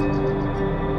うん。